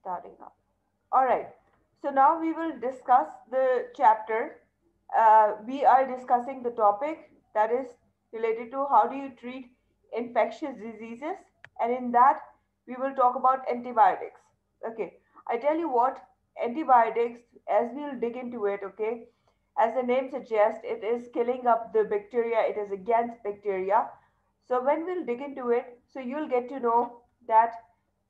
starting up. All right. So now we will discuss the chapter. Uh, we are discussing the topic that is related to how do you treat infectious diseases. And in that, we will talk about antibiotics. Okay. I tell you what, antibiotics, as we'll dig into it, okay, as the name suggests, it is killing up the bacteria. It is against bacteria. So when we'll dig into it, so you'll get to know that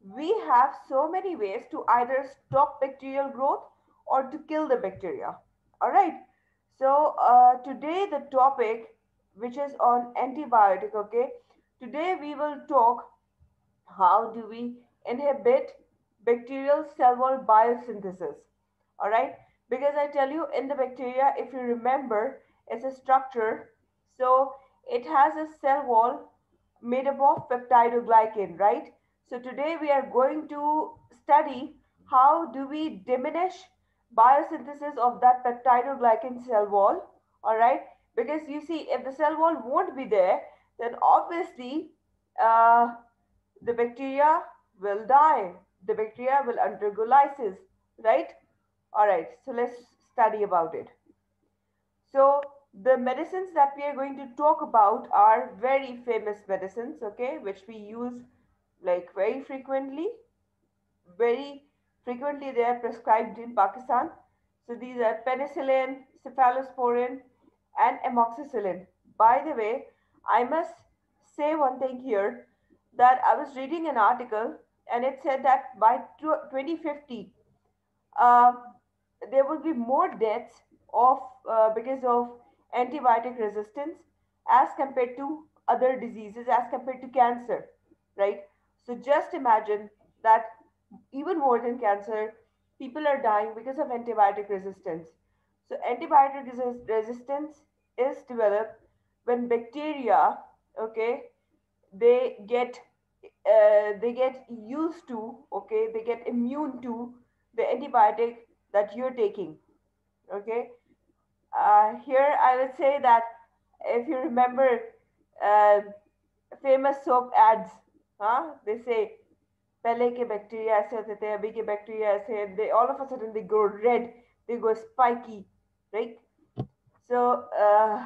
we have so many ways to either stop bacterial growth or to kill the bacteria. All right. So uh, today the topic, which is on antibiotic, okay. Today we will talk how do we inhibit bacterial cell wall biosynthesis. All right. Because I tell you in the bacteria, if you remember, it's a structure. So it has a cell wall made up of peptidoglycan, right? So today we are going to study how do we diminish biosynthesis of that peptidoglycan cell wall, all right? Because you see, if the cell wall won't be there, then obviously uh, the bacteria will die. The bacteria will undergo lysis, right? All right, so let's study about it. So the medicines that we are going to talk about are very famous medicines, okay, which we use like very frequently. Very frequently they are prescribed in Pakistan. So these are penicillin, cephalosporin, and amoxicillin. By the way, I must say one thing here that I was reading an article and it said that by 2050, uh, there will be more deaths of uh, because of antibiotic resistance as compared to other diseases as compared to cancer right so just imagine that even more than cancer people are dying because of antibiotic resistance. So antibiotic resistance is developed when bacteria okay they get uh, they get used to okay they get immune to the antibiotic that you're taking okay? Uh, here I would say that if you remember uh, famous soap ads, huh? they say पहले के bacteria ऐसे होते थे अभी के bacteria ऐसे they all of a sudden they go red they go spiky right so uh,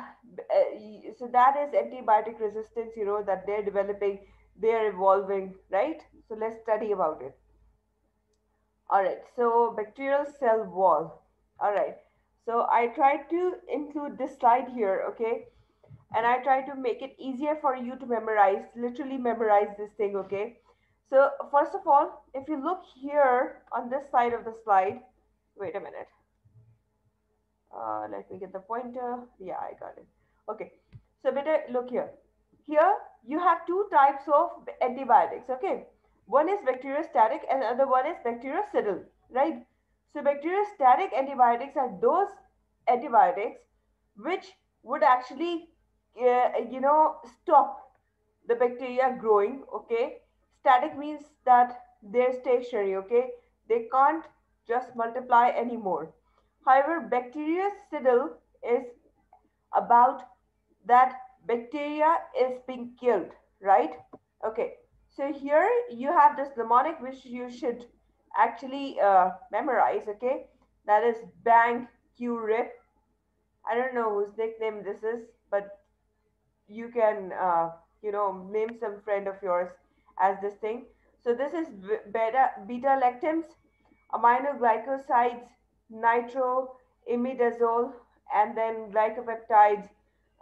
so that is antibiotic resistance you know that they're developing they're evolving right so let's study about it all right so bacterial cell wall all right so I tried to include this slide here, okay? And I try to make it easier for you to memorize, literally memorize this thing, okay? So first of all, if you look here on this side of the slide, wait a minute. Uh, let me get the pointer. Yeah, I got it. Okay. So better look here. Here you have two types of antibiotics, okay? One is bacteriostatic and other one is bactericidal, right? So bacteriostatic antibiotics are those antibiotics which would actually, uh, you know, stop the bacteria growing, okay? Static means that they're stationary, okay? They can't just multiply anymore. However, bacteria bactericidal is about that bacteria is being killed, right? Okay, so here you have this mnemonic which you should actually uh, memorize, okay? That is bang, Q, rip. I don't know whose nickname this is, but you can, uh, you know, name some friend of yours as this thing. So this is beta, beta lactams, aminoglycosides, nitro, imidazole, and then glycopeptides,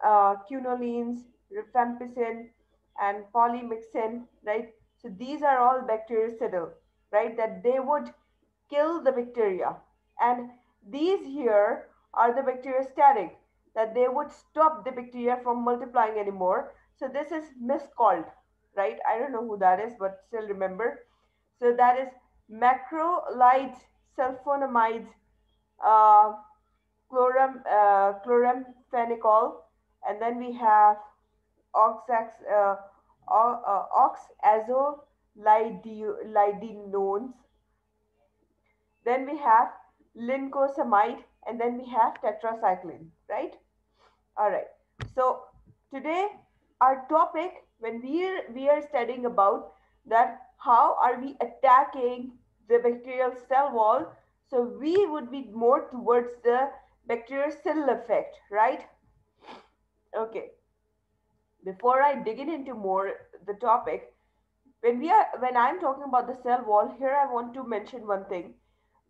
uh, quinolones, rifampicin, and polymyxin, right? So these are all bactericidal right? That they would kill the bacteria. And these here are the bacteriostatic, that they would stop the bacteria from multiplying anymore. So this is miscalled, right? I don't know who that is, but still remember. So that is macrolides, sulfonamides, uh, chloram, uh, chloramphenicol, and then we have oxax, uh, uh, oxazo. Then we have lincosamide and then we have tetracycline, right? All right. So today our topic when we are, we are studying about that how are we attacking the bacterial cell wall. So we would be more towards the bacterial cell effect, right? Okay. Before I dig into more the topic, when we are when I'm talking about the cell wall, here I want to mention one thing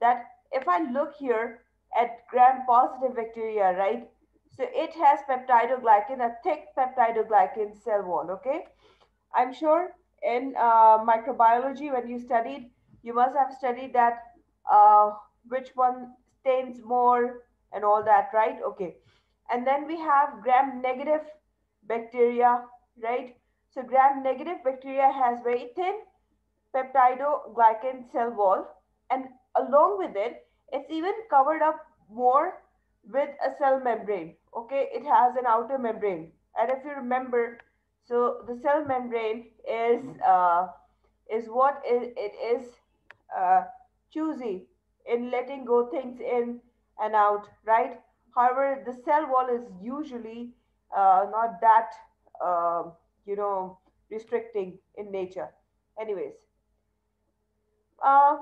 that if I look here at gram-positive bacteria, right? So it has peptidoglycan, a thick peptidoglycan cell wall, okay? I'm sure in uh, microbiology, when you studied, you must have studied that uh, which one stains more and all that, right? Okay. And then we have gram-negative bacteria, right? So gram-negative bacteria has very thin peptidoglycan cell wall and along with it, it's even covered up more with a cell membrane. Okay, it has an outer membrane. And if you remember, so the cell membrane is uh, is what it, it is uh, choosy in letting go things in and out, right? However, the cell wall is usually uh, not that, uh, you know, restricting in nature. Anyways, uh,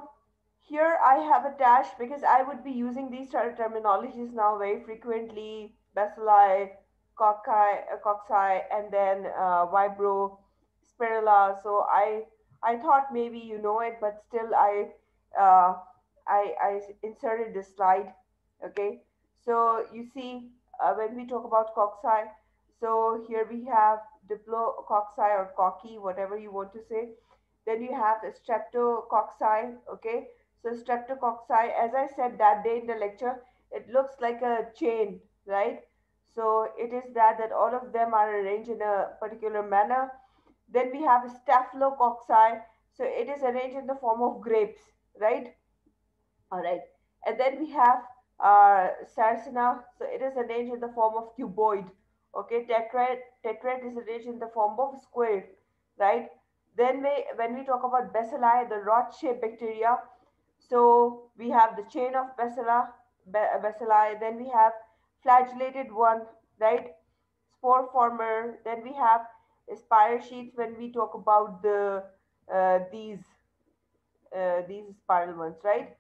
here I have attached because I would be using these ter- terminologies now very frequently, bacilli, cocci, uh, cocci and then uh, vibro, spirilla. So I I thought maybe you know it, but still I uh, I, I inserted this slide. Okay, so you see uh, when we talk about cocci, so here we have diplococci or cocci, whatever you want to say. Then you have the streptococci. Okay, so streptococci, as I said that day in the lecture, it looks like a chain, right? So it is that that all of them are arranged in a particular manner. Then we have staphylococci. So it is arranged in the form of grapes, right? All right. And then we have uh, Sarcina. So it is arranged in the form of cuboid. Okay. Tetrad, tetrad is arranged in the form of square, right? Then we, when we talk about bacilli, the rod-shaped bacteria. So we have the chain of bacilli, bacilli. Then we have flagellated one, right? Spore former. Then we have spirochetes when we talk about the uh, these uh, these spiral ones, right?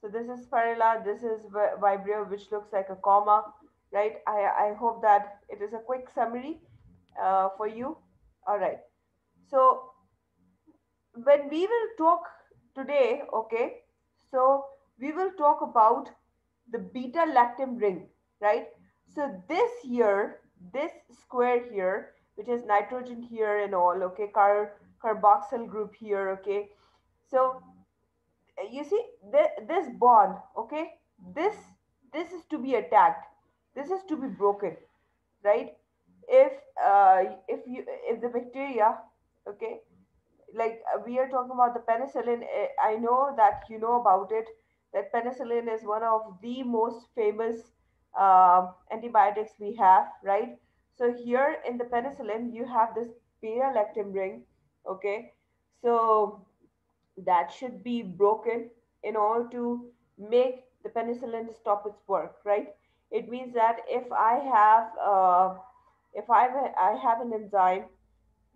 So this is spirilla, this is vibrio, which looks like a comma, right? I, I hope that it is a quick summary uh, for you. All right. So when we will talk today, okay, so we will talk about the beta lactam ring, right? So this here, this square here, which is nitrogen here and all, okay, car carboxyl group here, okay. So you see th- this bond okay? This this is to be attacked. This is to be broken right? If uh, if you if the bacteria okay like uh, we are talking about the penicillin eh, i know that you know about it that penicillin is one of the most famous uh, antibiotics we have right so here in the penicillin you have this beta lactam ring okay so that should be broken in order to make the penicillin stop its work, right? It means that if I have uh, if I I have an enzyme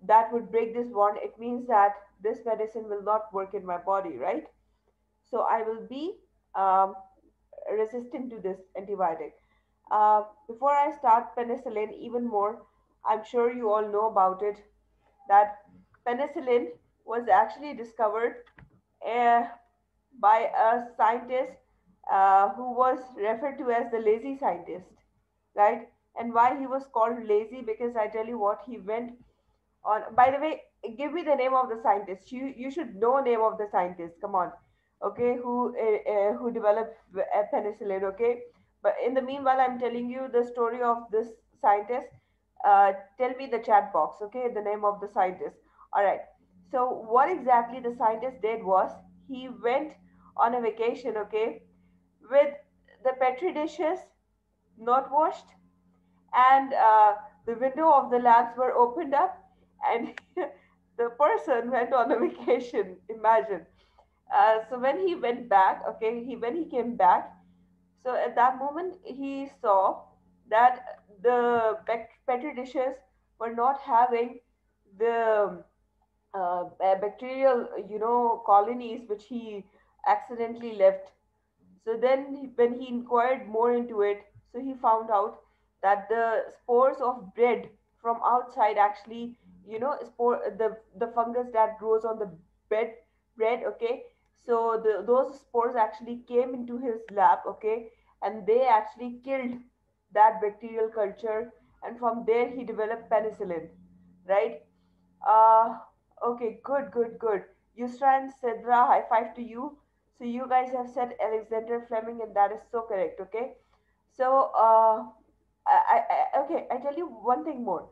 that would break this bond, it means that this medicine will not work in my body, right? So I will be um, resistant to this antibiotic. Uh, before I start penicillin even more, I'm sure you all know about it that penicillin was actually discovered uh, by a scientist uh, who was referred to as the lazy scientist, right? And why he was called lazy? Because I tell you what, he went on. By the way, give me the name of the scientist. You you should know name of the scientist. Come on, okay? Who uh, uh, who developed penicillin? Okay, but in the meanwhile, I'm telling you the story of this scientist. Uh, tell me the chat box, okay? The name of the scientist. All right. So what exactly the scientist did was he went on a vacation, okay, with the petri dishes not washed, and uh, the window of the labs were opened up, and the person went on a vacation. Imagine. Uh, so when he went back, okay, he when he came back, so at that moment he saw that the petri dishes were not having the uh, bacterial, you know, colonies which he accidentally left. So then, when he inquired more into it, so he found out that the spores of bread from outside actually, you know, spore the the fungus that grows on the bread bread. Okay, so the those spores actually came into his lab. Okay, and they actually killed that bacterial culture, and from there he developed penicillin, right? Uh, okay, good, good, good. Yusra and Sidra, high five to you. So you guys have said Alexander Fleming, and that is so correct. Okay. So, uh, I, I- okay, I tell you one thing more.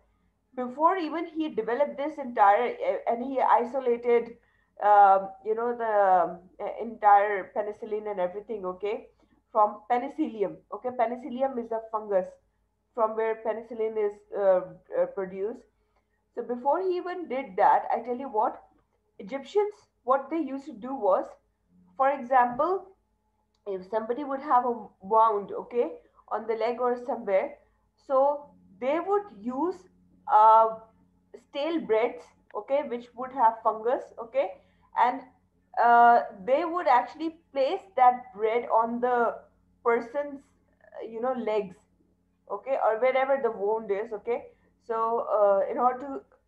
Before even he developed this entire, uh, and he isolated, um, you know, the uh, entire penicillin and everything. Okay, from penicillium. Okay, penicillium is a fungus from where penicillin is uh, uh, produced so before he even did that, I tell you what, Egyptians, what they used to do was, for example, if somebody would have a wound, okay, on the leg or somewhere, so they would use uh, stale breads, okay, which would have fungus, okay, and uh, they would actually place that bread on the person's, uh, you know, legs okay or wherever the wound is okay. So uh, in order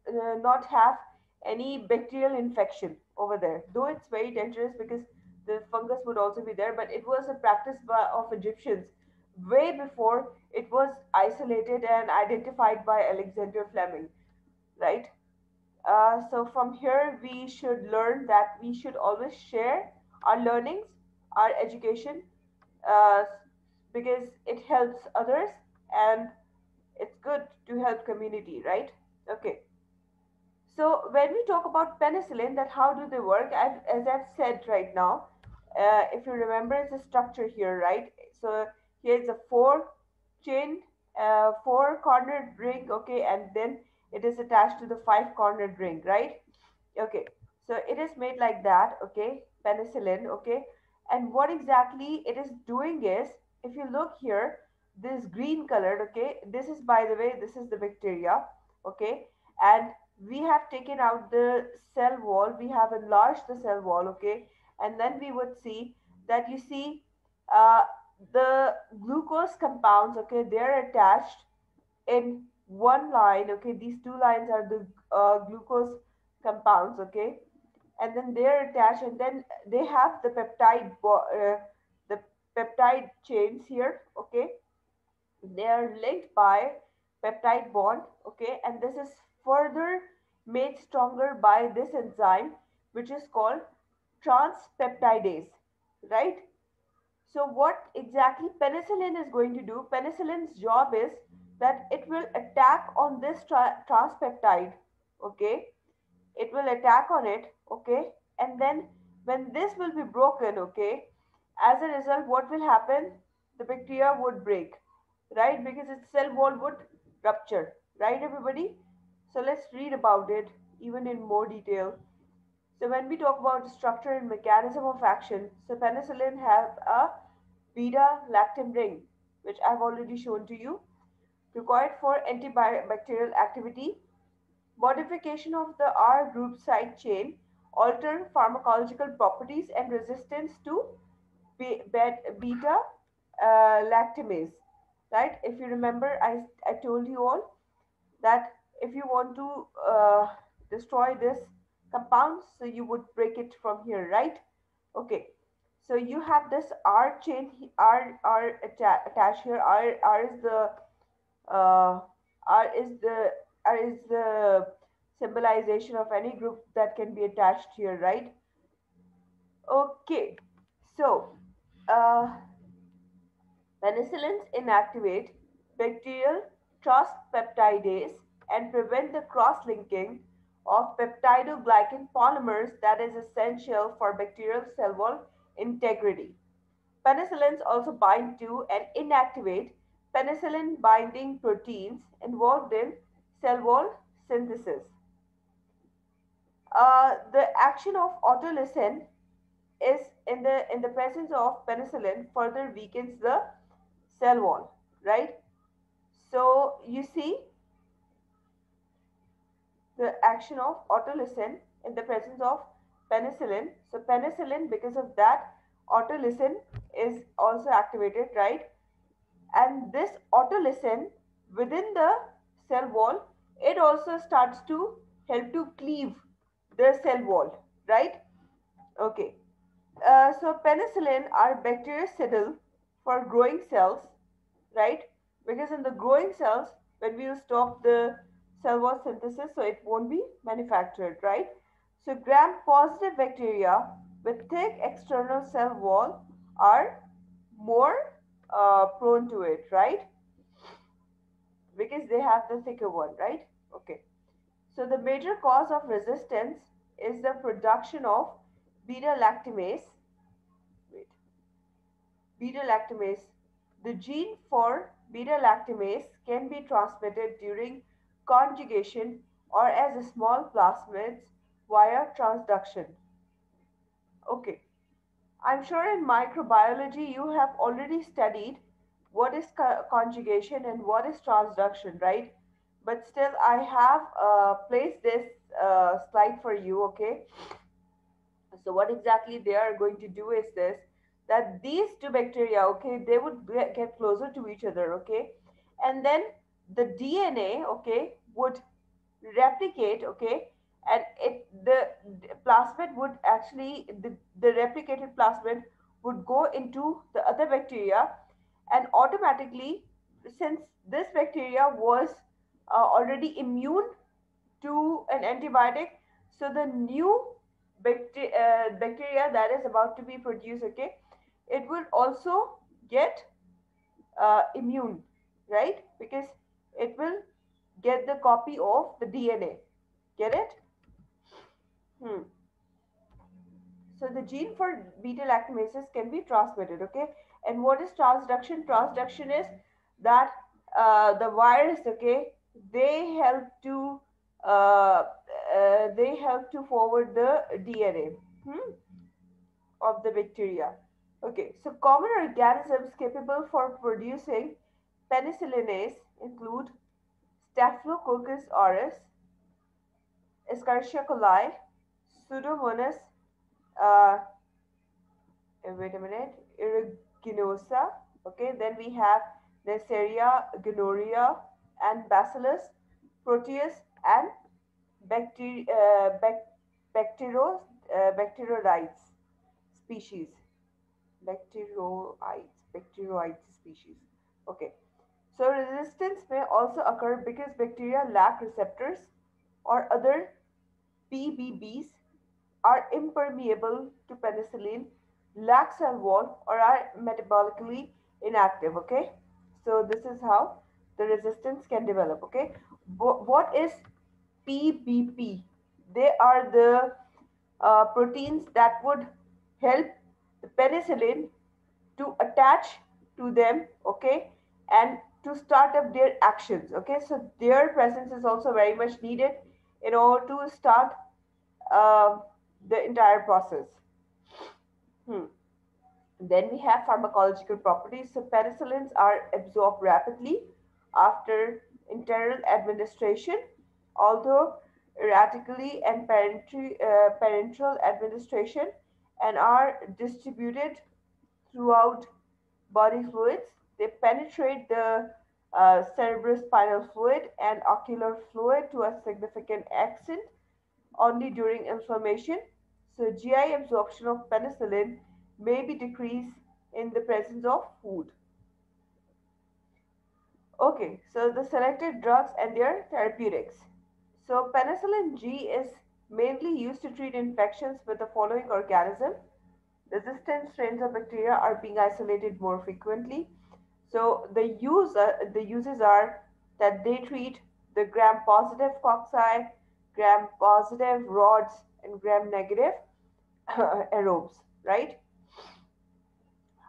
to uh, not have any bacterial infection over there though it's very dangerous because the fungus would also be there but it was a practice by, of egyptians way before it was isolated and identified by alexander fleming right? Uh, so from here we should learn that we should always share our learnings our education uh, because it helps others and it's good to help community right? Okay. So when we talk about penicillin that how do they work? I've, as i've said right now uh, if you remember it's a structure here right? So here's a four chain uh, four cornered ring okay and then it is attached to the five cornered ring right? Okay so it is made like that okay penicillin okay? And what exactly it is doing is if you look here this green colored okay this is by the way this is the bacteria okay? And we have taken out the cell wall we have enlarged the cell wall okay? And then we would see that you see uh, the glucose compounds okay they're attached in one line okay these two lines are the uh, glucose compounds okay and then they're attached and then they have the peptide uh, the peptide chains here okay they are linked by peptide bond okay and this is further made stronger by this enzyme which is called transpeptidase right so what exactly penicillin is going to do? Penicillin's job is that it will attack on this tra- transpeptide okay? It will attack on it okay? And then when this will be broken okay as a result what will happen? The bacteria would break right? Because its cell wall would rupture right everybody? So let's read about it even in more detail so when we talk about the structure and mechanism of action so penicillin has a beta lactam ring which i've already shown to you required for antibacterial activity Modification of the R group side chain alter pharmacological properties and resistance to be- bet- beta uh, lactamase. Right? If you remember, I, I told you all that if you want to uh, destroy this compound, so you would break it from here, right? Okay. So you have this R chain, R R atta- attached here. R R is the uh, R is the R is the symbolization of any group that can be attached here, right? Okay, so uh, penicillins inactivate bacterial transpeptidase and prevent the cross-linking of peptidoglycan polymers that is essential for bacterial cell wall integrity. Penicillins also bind to and inactivate penicillin binding proteins involved in cell wall synthesis. Uh, the action of autolysin is in the in the presence of penicillin further weakens the cell wall, right? So you see the action of autolysin in the presence of penicillin. So penicillin, because of that, autolysin is also activated, right? And this autolysin within the cell wall, it also starts to help to cleave the cell wall, right? Okay. Uh, so penicillin are bactericidal for growing cells, right? Because in the growing cells, when we will stop the cell wall synthesis, so it won't be manufactured, right? So gram-positive bacteria with thick external cell wall are more uh, prone to it, right? Because they have the thicker one, right? Okay. So the major cause of resistance is the production of beta-lactamase. Wait. Beta-lactamase. The gene for beta-lactamase can be transmitted during conjugation or as a small plasmids via transduction. Okay. I'm sure in microbiology you have already studied what is co conjugation and what is transduction, right? But still, I have uh, placed this uh, slide for you, okay? So what exactly they are going to do is this, that these two bacteria, okay, they would get closer to each other, okay? And then the DNA, okay, would replicate, okay, and it the plasmid would actually the, the replicated plasmid would go into the other bacteria and automatically since this bacteria was uh, already immune to an antibiotic so the new bacteria, uh, bacteria that is about to be produced okay it will also get uh, immune right? Because it will get the copy of the dna get it Hmm. So the gene for beta-lactamases can be transmitted, okay? And what is transduction? Transduction is that uh, the virus, okay, they help to uh, uh, they help to forward the DNA hmm, of the bacteria. Okay, so common organisms capable for producing penicillinase include Staphylococcus aureus, Escherichia coli, Pseudomonas, uh, wait a minute, aeruginosa. Okay, then we have Neisseria, gonorrhea, and Bacillus, Proteus, and bacteri uh, bac bactero, uh, bacteroides species. Bacteroides, bacteroides species. Okay. So resistance may also occur because bacteria lack receptors or other PBPs are impermeable to penicillin, lack cell wall, or are metabolically inactive. Okay, so this is how the resistance can develop. Okay, what is PBP? They are the uh, proteins that would help the penicillin to attach to them. Okay, and to start up their actions. Okay, so their presence is also very much needed in order to start uh, the entire process. Hmm. Then we have pharmacological properties. So penicillins are absorbed rapidly after internal administration, although erratically and uh, parenteral administration and are distributed throughout body fluids. They penetrate the uh, cerebrospinal fluid and ocular fluid to a significant extent only during inflammation. So GI absorption of penicillin may be decreased in the presence of food. Okay, so the selected drugs and their therapeutics. So penicillin G is mainly used to treat infections with the following organism. Resistant strains of bacteria are being isolated more frequently. So the use uh, the uses are that they treat the gram-positive cocci, gram-positive rods, and gram-negative aerobes, right?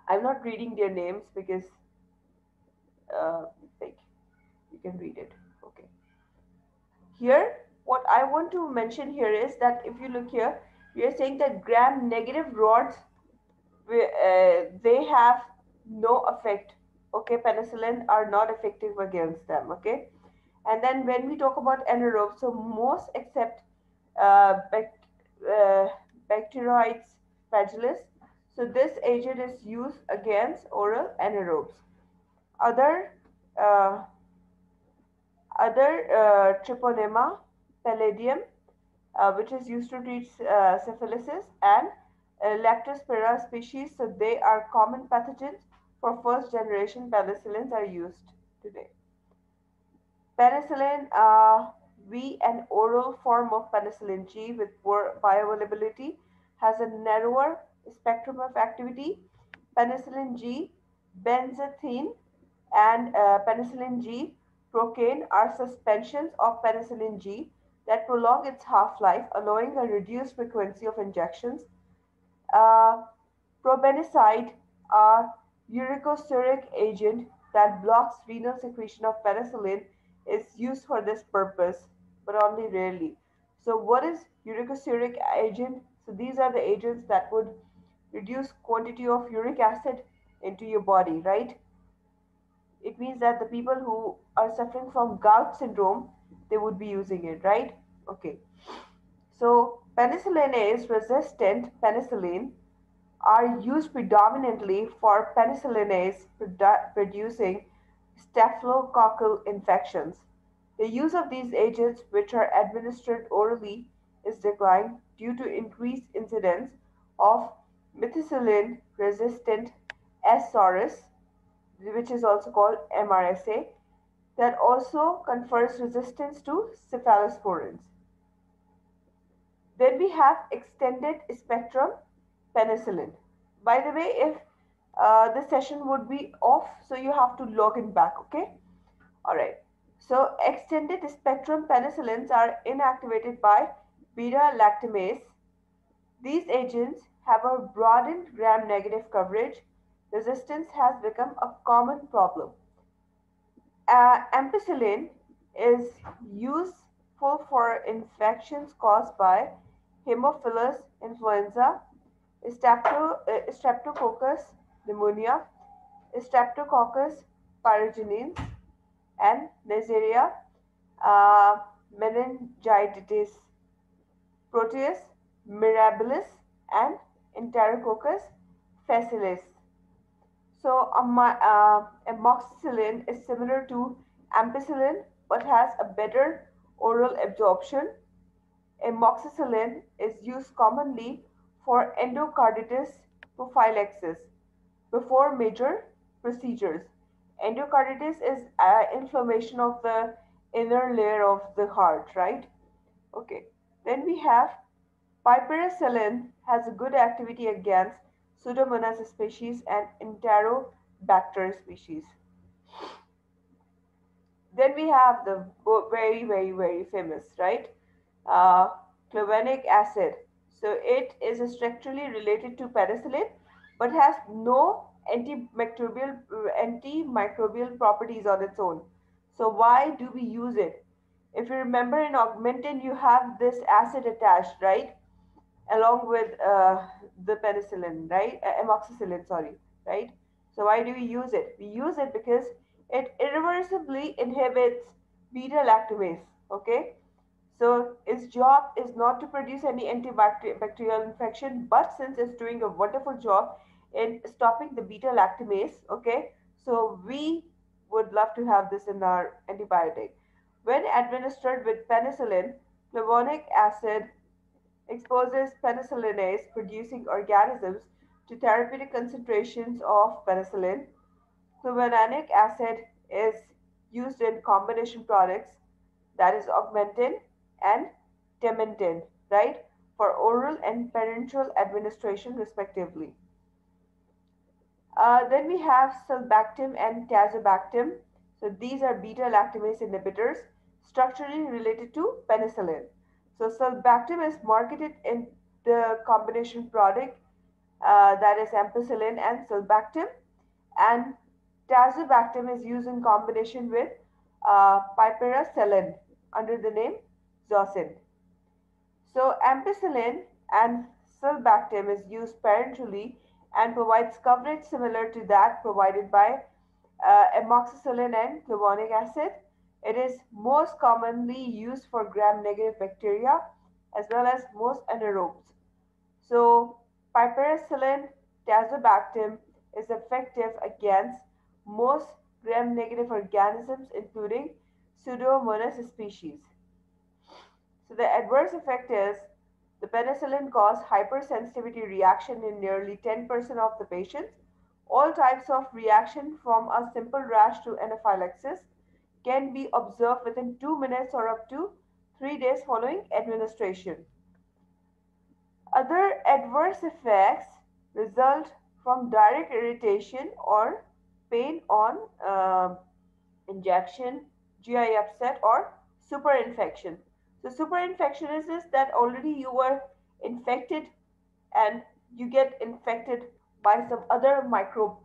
I'm not reading their names because uh, like you can read it. Okay. Here, what I want to mention here is that if you look here, we are saying that gram-negative rods, uh, they have no effect. Okay, penicillin are not effective against them. Okay. And then when we talk about anaerobes, so most except uh, bac uh, Bacteroides fragilis. So this agent is used against oral anaerobes. Other uh, other uh, Treponema pallidum uh, which is used to treat uh, syphilis, and uh, Leptospira species. So they are common pathogens for first generation penicillins are used today. Penicillin uh, V, an oral form of penicillin G with poor bioavailability, has a narrower spectrum of activity. Penicillin G, benzathine, and uh, penicillin G procaine are suspensions of penicillin G that prolong its half-life, allowing a reduced frequency of injections. Uh, probenecid, a uricosuric agent that blocks renal secretion of penicillin, is used for this purpose, but only rarely. So what is uricosuric agent? So these are the agents that would reduce quantity of uric acid into your body, right? It means that the people who are suffering from gout syndrome, they would be using it, right? Okay. So penicillinase resistant penicillin are used predominantly for penicillinase produ producing staphylococcal infections. The use of these agents, which are administered orally, is declined due to increased incidence of methicillin resistant S. aureus, which is also called MRSA, that also confers resistance to cephalosporins. Then we have extended spectrum penicillin. By the way, if uh, the session would be off, so you have to log in back, okay? All right. So extended spectrum penicillins are inactivated by beta lactamase. These agents have a broadened gram-negative coverage. Resistance has become a common problem. Uh, ampicillin is useful for infections caused by Haemophilus influenza, Strepto, uh, Streptococcus pneumonia, Streptococcus pyogenes, and Neisseria uh, meningitis, Proteus mirabilis, and Enterococcus faecalis. So uh, amoxicillin is similar to ampicillin but has a better oral absorption amoxicillin is used commonly for endocarditis prophylaxis before major procedures. Endocarditis is uh, inflammation of the inner layer of the heart, right? Okay. Then we have piperacillin has a good activity against Pseudomonas species and Enterobacter species. Then we have the very, very, very famous, right? uh, clavulanic acid. So it is structurally related to penicillin, but has no antimicrobial antimicrobial properties on its own. So why do we use it? If you remember in augmentin, you have this acid attached, right? Along with uh, the penicillin, right? Uh, amoxicillin, sorry, right? So why do we use it? We use it because it irreversibly inhibits beta lactamase, okay? So its job is not to produce any antibacterial infection, but since it's doing a wonderful job in stopping the beta lactamase, okay, so we would love to have this in our antibiotic. When administered with penicillin, clavulanic acid exposes penicillinase producing organisms to therapeutic concentrations of penicillin. Clavulanic acid is used in combination products that is augmentin and Timentin, right, for oral and parenteral administration respectively. Uh, then we have sulbactam and tazobactam. So these are beta lactamase inhibitors structurally related to penicillin. So sulbactam is marketed in the combination product uh, that is ampicillin and sulbactam and tazobactam is used in combination with uh, piperacillin under the name Zosyn. So ampicillin and sulbactam is used parenterally and provides coverage similar to that provided by uh, amoxicillin and clavulanic acid. It is most commonly used for gram-negative bacteria as well as most anaerobes. So piperacillin tazobactam is effective against most gram-negative organisms, including Pseudomonas species. So the adverse effect is the penicillin caused hypersensitivity reaction in nearly 10% of the patients. All types of reaction from a simple rash to anaphylaxis can be observed within 2 minutes or up to 3 days following administration. Other adverse effects result from direct irritation or pain on uh, injection, GI upset, or superinfection. So superinfection is this that already you were infected and you get infected by some other microbe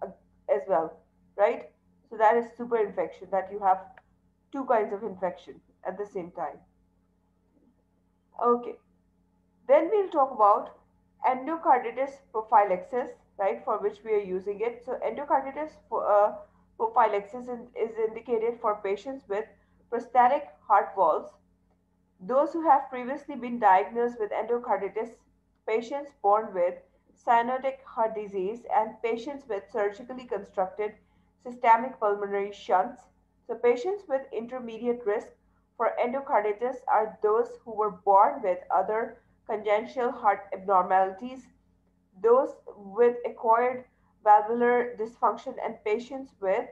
as well, right? So that is superinfection that you have two kinds of infection at the same time. Okay, then we'll talk about endocarditis prophylaxis, right, for which we are using it. So endocarditis uh, prophylaxis is indicated for patients with prosthetic heart valves, those who have previously been diagnosed with endocarditis, patients born with cyanotic heart disease, and patients with surgically constructed systemic pulmonary shunts. So patients with intermediate risk for endocarditis are those who were born with other congenital heart abnormalities, those with acquired valvular dysfunction, and patients with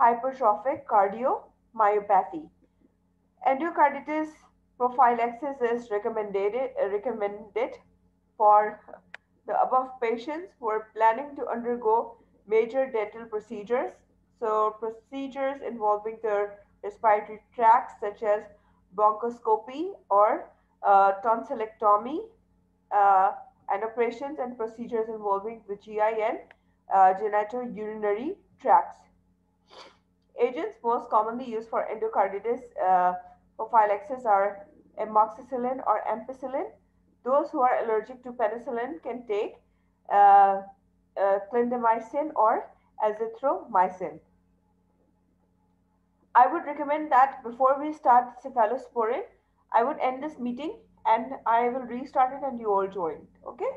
hypertrophic cardiomyopathy. Endocarditis prophylaxis is recommended, recommended for the above patients who are planning to undergo major dental procedures. So procedures involving the respiratory tracts such as bronchoscopy or uh, tonsillectomy uh, and operations and procedures involving the GI and uh, genitourinary tracts. Agents most commonly used for endocarditis uh, prophylaxis are amoxicillin or ampicillin. Those who are allergic to penicillin can take uh, uh, clindamycin or azithromycin. I would recommend that before we start cephalosporin, I would end this meeting and I will restart it and you all join. Okay.